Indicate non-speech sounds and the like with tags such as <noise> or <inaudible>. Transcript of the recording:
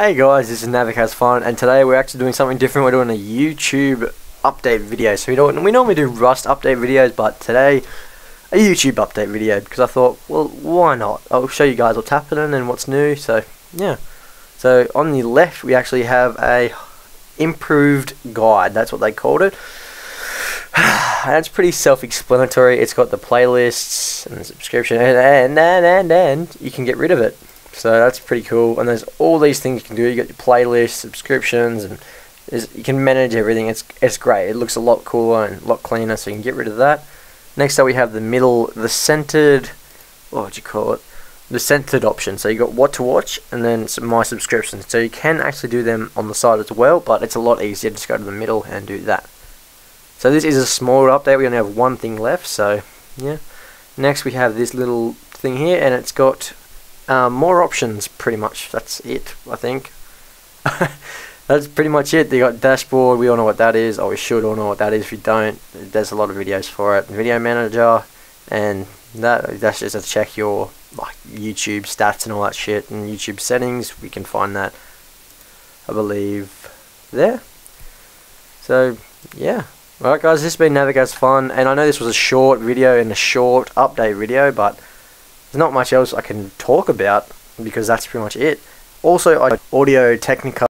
Hey guys, this is Navic Has Fun, and today we're actually doing something different. We're doing a YouTube update video. So we don't we normally do Rust update videos, but today a YouTube update video because I thought, well, why not? I'll show you guys what's happening and what's new. So yeah. So on the left, we actually have a improved guide. That's what they called it. <sighs> and it's pretty self-explanatory. It's got the playlists and the subscription, and and and, and you can get rid of it. So that's pretty cool. And there's all these things you can do. You got your playlist, subscriptions, and you can manage everything. It's it's great. It looks a lot cooler and a lot cleaner. So you can get rid of that. Next up, we have the middle, the centered. Oh, what would you call it? The centered option. So you got what to watch, and then my subscriptions. So you can actually do them on the side as well, but it's a lot easier. Just go to the middle and do that. So this is a smaller update. We only have one thing left. So yeah. Next we have this little thing here, and it's got um, more options, pretty much. That's it, I think. <laughs> That's pretty much it. They got dashboard. We all know what that is. Or we should all know what that is. If you don't, there's a lot of videos for it. Video manager, and that that's just to check your like YouTube stats and all that shit and YouTube settings. We can find that, I believe, there. So yeah. Alright guys, this has been Navic Has Fun, and I know this was a short video and a short update video, but there's not much else I can talk about because that's pretty much it. Also, I Audio Technica